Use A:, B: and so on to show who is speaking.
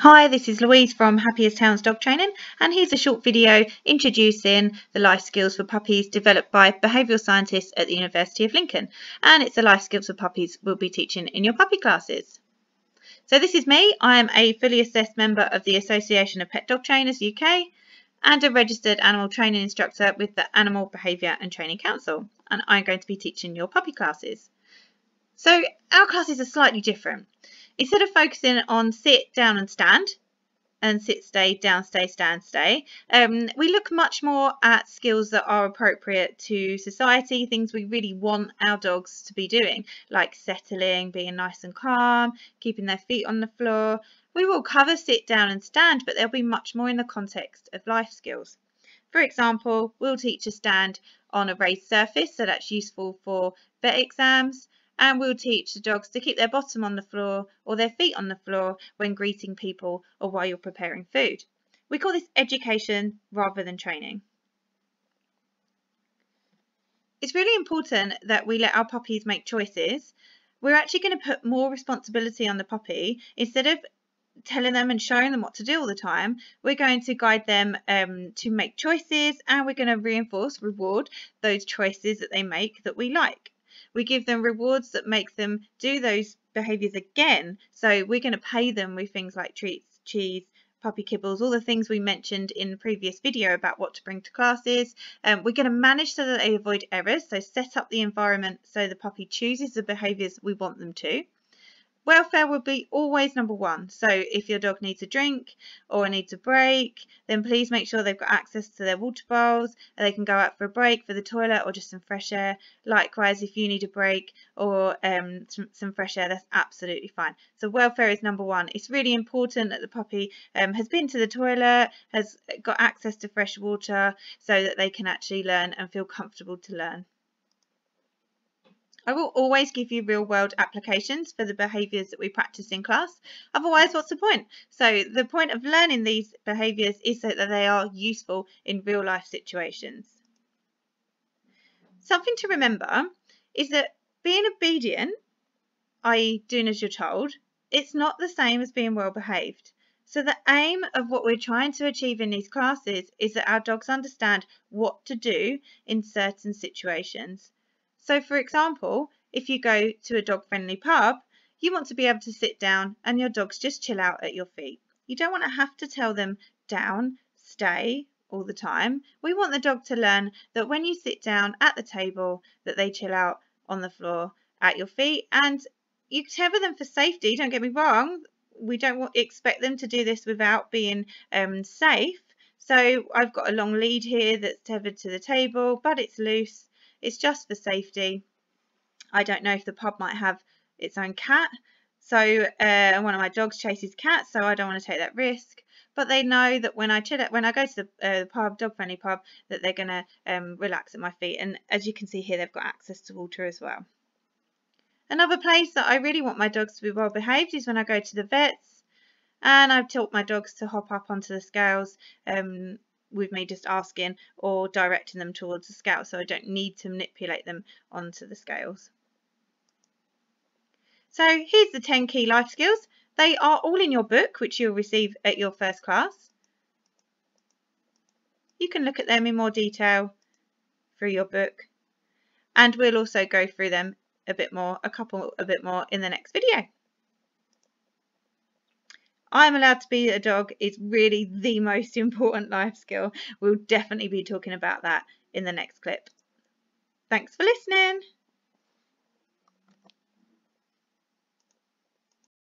A: Hi, this is Louise from Happiest Hounds Dog Training and here's a short video introducing the life skills for puppies developed by behavioural scientists at the University of Lincoln and it's the life skills for puppies we'll be teaching in your puppy classes. So this is me, I am a fully assessed member of the Association of Pet Dog Trainers UK and a registered animal training instructor with the Animal Behaviour and Training Council and I'm going to be teaching your puppy classes. So our classes are slightly different. Instead of focusing on sit, down and stand, and sit, stay, down, stay, stand, stay, um, we look much more at skills that are appropriate to society, things we really want our dogs to be doing, like settling, being nice and calm, keeping their feet on the floor. We will cover sit, down and stand, but they'll be much more in the context of life skills. For example, we'll teach a stand on a raised surface, so that's useful for vet exams and we'll teach the dogs to keep their bottom on the floor or their feet on the floor when greeting people or while you're preparing food. We call this education rather than training. It's really important that we let our puppies make choices. We're actually going to put more responsibility on the puppy instead of telling them and showing them what to do all the time. We're going to guide them um, to make choices and we're going to reinforce, reward those choices that they make that we like. We give them rewards that make them do those behaviors again. So we're going to pay them with things like treats, cheese, puppy kibbles, all the things we mentioned in the previous video about what to bring to classes. Um, we're going to manage so that they avoid errors, so set up the environment so the puppy chooses the behaviours we want them to. Welfare will be always number one. So if your dog needs a drink or needs a break, then please make sure they've got access to their water bowls and they can go out for a break for the toilet or just some fresh air. Likewise, if you need a break or um, some, some, fresh air, that's absolutely fine. So welfare is number one. It's really important that the puppy um, has been to the toilet, has got access to fresh water so that they can actually learn and feel comfortable to learn. I will always give you real world applications for the behaviours that we practice in class. Otherwise, what's the point? So the point of learning these behaviours is so that they are useful in real life situations. Something to remember is that being obedient, i.e. doing as you're told, it's not the same as being well behaved. So the aim of what we're trying to achieve in these classes is that our dogs understand what to do in certain situations. So for example, if you go to a dog friendly pub, you want to be able to sit down and your dogs just chill out at your feet. You don't want to have to tell them down, stay all the time. We want the dog to learn that when you sit down at the table that they chill out on the floor at your feet and you tether them for safety, don't get me wrong. We don't expect them to do this without being um, safe. So I've got a long lead here that's tethered to the table, but it's loose it's just for safety. I don't know if the pub might have its own cat. So uh, one of my dogs chases cats, so I don't want to take that risk. But they know that when I chill when I go to the, uh, pub, dog friendly pub, that they're going to um, relax at my feet. And as you can see here, they've got access to water as well. Another place that I really want my dogs to be well behaved is when I go to the vets. And I've taught my dogs to hop up onto the scales um, with me just asking or directing them towards the scale so I don't need to manipulate them onto the scales. So here's the 10 key life skills. They are all in your book which you'll receive at your first class. You can look at them in more detail through your book and we'll also go through them a bit more, a couple a bit more in the next video. I'm allowed to be a dog is really the most important life skill. We'll definitely be talking about that in the next clip. Thanks for listening.